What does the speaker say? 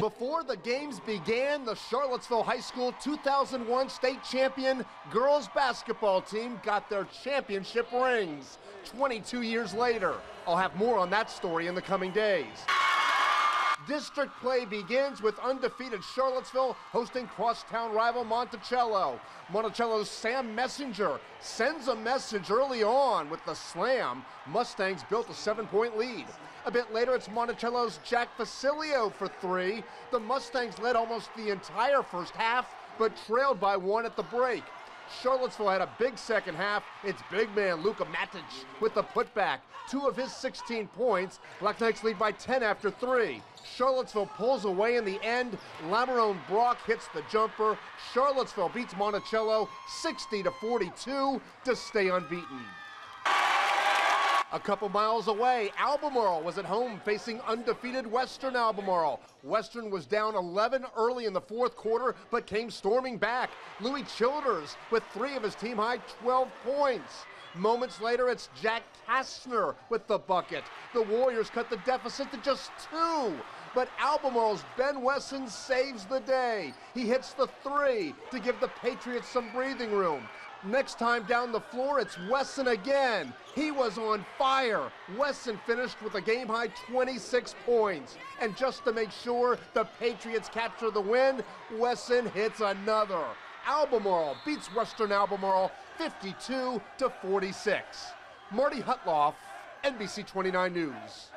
Before the games began, the Charlottesville High School 2001 state champion girls basketball team got their championship rings 22 years later. I'll have more on that story in the coming days. District play begins with undefeated Charlottesville hosting crosstown rival Monticello. Monticello's Sam Messenger sends a message early on with the slam. Mustangs built a seven point lead. A bit later, it's Monticello's Jack Facilio for three. The Mustangs led almost the entire first half, but trailed by one at the break. Charlottesville had a big second half. It's big man Luka Matic with the putback. Two of his 16 points. Black Knights lead by 10 after three. Charlottesville pulls away in the end. Lamarone Brock hits the jumper. Charlottesville beats Monticello 60 to 42 to stay unbeaten. A couple miles away, Albemarle was at home facing undefeated Western Albemarle. Western was down 11 early in the fourth quarter, but came storming back. Louis Childers with three of his team high 12 points. Moments later, it's Jack Kastner with the bucket. The Warriors cut the deficit to just two. But Albemarle's Ben Wesson saves the day. He hits the three to give the Patriots some breathing room. Next time down the floor, it's Wesson again. He was on fire. Wesson finished with a game high 26 points. And just to make sure the Patriots capture the win, Wesson hits another. Albemarle beats Western Albemarle 52 to 46. Marty Hudtloff, NBC 29 News.